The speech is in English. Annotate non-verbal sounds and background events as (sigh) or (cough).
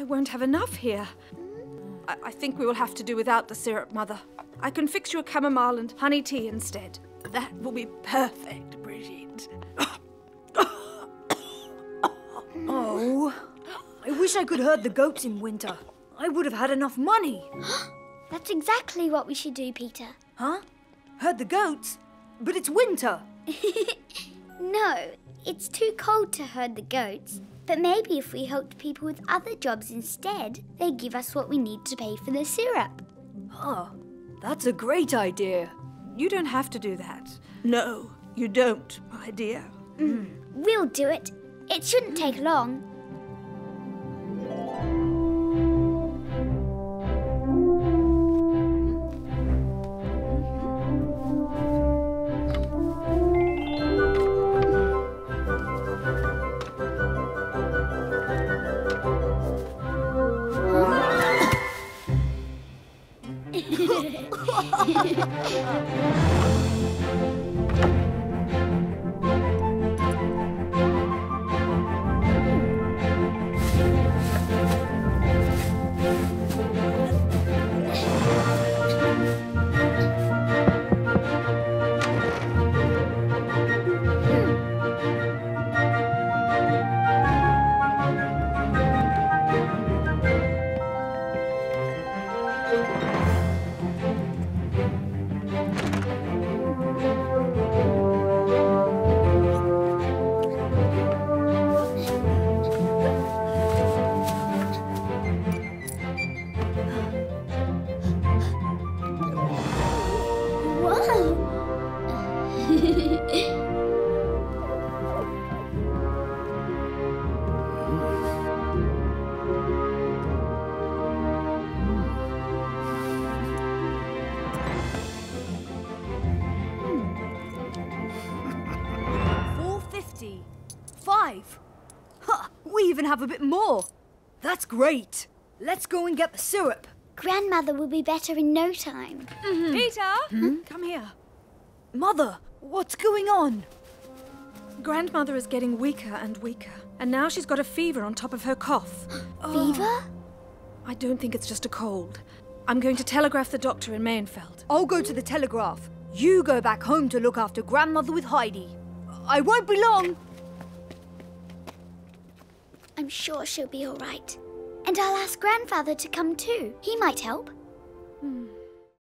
I won't have enough here. I, I think we will have to do without the syrup, Mother. I can fix you a chamomile and honey tea instead. That will be perfect, Brigitte. (coughs) Oh, I wish I could herd the goats in winter. I would have had enough money. (gasps) That's exactly what we should do, Peter. Huh? Herd the goats? But it's winter. (laughs) No, it's too cold to herd the goats. But maybe if we helped people with other jobs instead, they'd give us what we need to pay for the syrup. Huh. That's a great idea. You don't have to do that. No, you don't, my dear. Mm, we'll do it. It shouldn't take long. ハハハハ! Five. Huh, we even have a bit more. That's great. Let's go and get the syrup. Grandmother will be better in no time. Mm-hmm. Peter, hmm? come here. Mother, what's going on? Grandmother is getting weaker and weaker, and now she's got a fever on top of her cough. (gasps) Oh. Fever? I don't think it's just a cold. I'm going to telegraph the doctor in Mayenfeld. I'll go to the telegraph. You go back home to look after grandmother with Heidi. I won't be long. I'm sure she'll be all right. And I'll ask grandfather to come too. He might help.